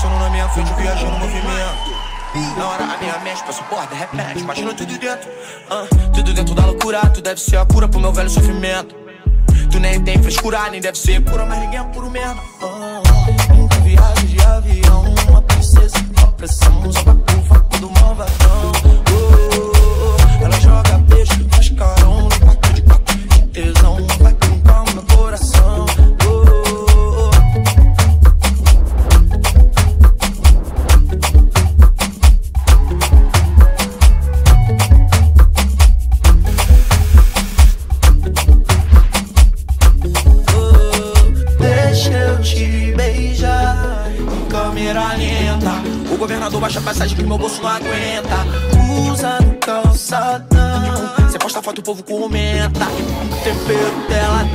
Passando na minha frente, viajando no movimento. Na hora a minha mente passa porta, repete, imagina tudo dentro. Uh, tudo dentro da loucura, tu deve ser a cura pro meu velho sofrimento. Tu nem tem frescura, nem deve ser pura, mas ninguém é puro mesmo. Uh, câmera lenta. O governador baixa a passagem que meu bolso não aguenta. Usa no calçadão. Você posta foto, o povo comenta. O tempero dela.